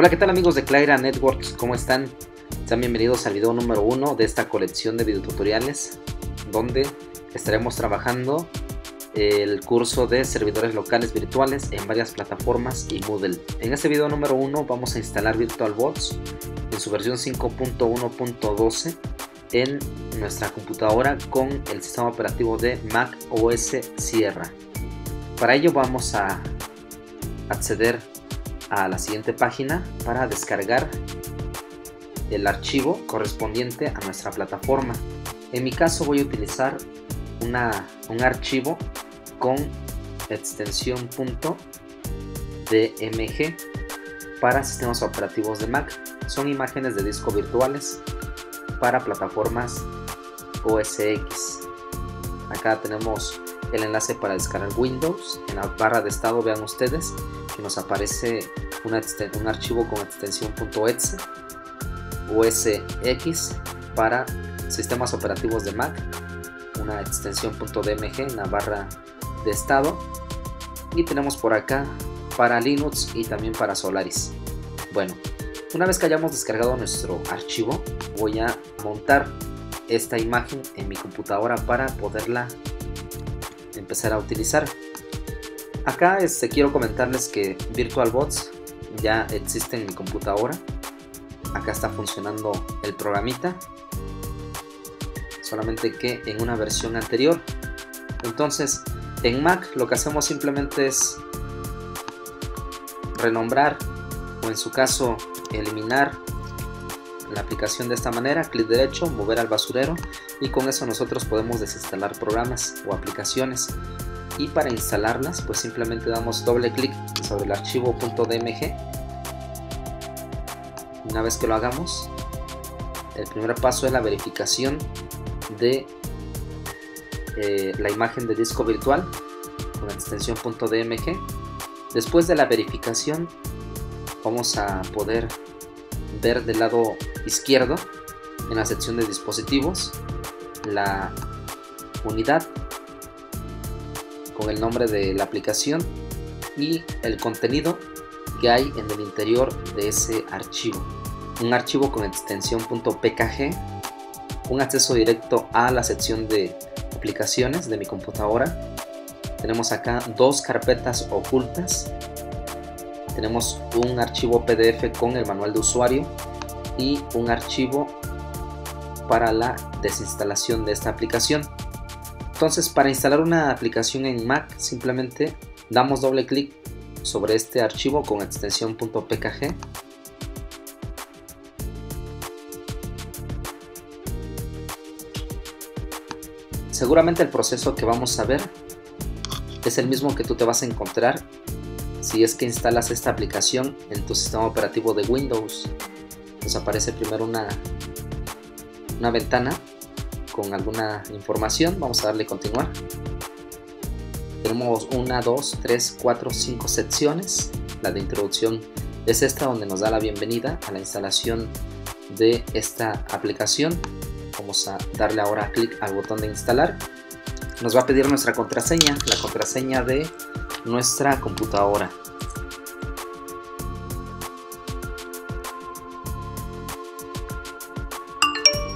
Hola, ¿qué tal amigos de Claira Networks? ¿Cómo están? Sean bienvenidos al video número uno de esta colección de videotutoriales donde estaremos trabajando el curso de servidores locales virtuales en varias plataformas y Moodle. En este video número uno vamos a instalar VirtualBox en su versión 5.1.12 en nuestra computadora con el sistema operativo de Mac OS Sierra. Para ello vamos a acceder a la siguiente página para descargar el archivo correspondiente a nuestra plataforma. En mi caso voy a utilizar una, un archivo con extensión .dmg para sistemas operativos de Mac. Son imágenes de disco virtuales para plataformas OS X. Acá tenemos el enlace para descargar Windows. En la barra de estado vean ustedes nos aparece un archivo con extensión .exe X para sistemas operativos de Mac, una extensión .dmg en la barra de estado y tenemos por acá para Linux y también para Solaris. Bueno, una vez que hayamos descargado nuestro archivo, voy a montar esta imagen en mi computadora para poderla empezar a utilizar. Acá este, quiero comentarles que VirtualBox ya existe en mi computadora. Acá está funcionando el programita. Solamente que en una versión anterior. Entonces, en Mac lo que hacemos simplemente es renombrar o en su caso eliminar la aplicación de esta manera, clic derecho, mover al basurero y con eso nosotros podemos desinstalar programas o aplicaciones y para instalarlas pues simplemente damos doble clic sobre el archivo .dmg una vez que lo hagamos el primer paso es la verificación de eh, la imagen de disco virtual con la extensión .dmg después de la verificación vamos a poder ver del lado izquierdo en la sección de dispositivos la unidad con el nombre de la aplicación y el contenido que hay en el interior de ese archivo. Un archivo con extensión .pkg, un acceso directo a la sección de aplicaciones de mi computadora. Tenemos acá dos carpetas ocultas. Tenemos un archivo PDF con el manual de usuario y un archivo para la desinstalación de esta aplicación. Entonces para instalar una aplicación en Mac simplemente damos doble clic sobre este archivo con extensión .pkg seguramente el proceso que vamos a ver es el mismo que tú te vas a encontrar si es que instalas esta aplicación en tu sistema operativo de Windows. Nos aparece primero una, una ventana con alguna información. Vamos a darle continuar. Tenemos una, dos, tres, cuatro, cinco secciones. La de introducción es esta donde nos da la bienvenida a la instalación de esta aplicación. Vamos a darle ahora clic al botón de instalar. Nos va a pedir nuestra contraseña, la contraseña de nuestra computadora.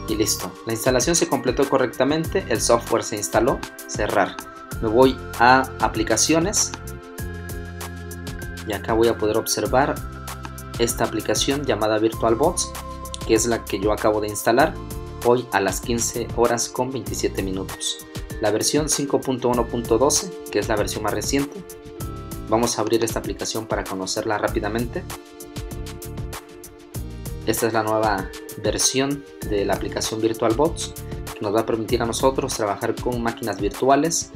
Y listo. La instalación se completó correctamente, el software se instaló, cerrar. Me voy a aplicaciones y acá voy a poder observar esta aplicación llamada VirtualBox, que es la que yo acabo de instalar hoy a las 15 horas con 27 minutos. La versión 5.1.12, que es la versión más reciente. Vamos a abrir esta aplicación para conocerla rápidamente. Esta es la nueva versión de la aplicación VirtualBox que nos va a permitir a nosotros trabajar con máquinas virtuales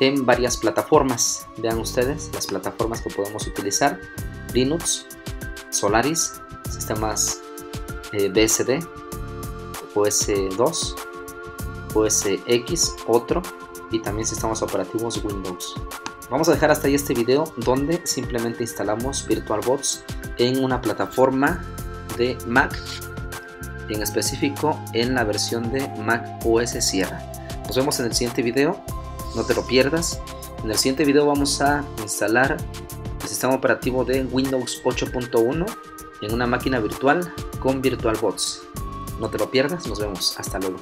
en varias plataformas. Vean ustedes las plataformas que podemos utilizar. Linux, Solaris, sistemas eh, BSD, OS2, OS X, otro y también sistemas operativos Windows. Vamos a dejar hasta ahí este video donde simplemente instalamos VirtualBox en una plataforma de Mac en específico en la versión de Mac OS Sierra. Nos vemos en el siguiente video, no te lo pierdas. En el siguiente video vamos a instalar el sistema operativo de Windows 8.1 en una máquina virtual con VirtualBots. No te lo pierdas, nos vemos. Hasta luego.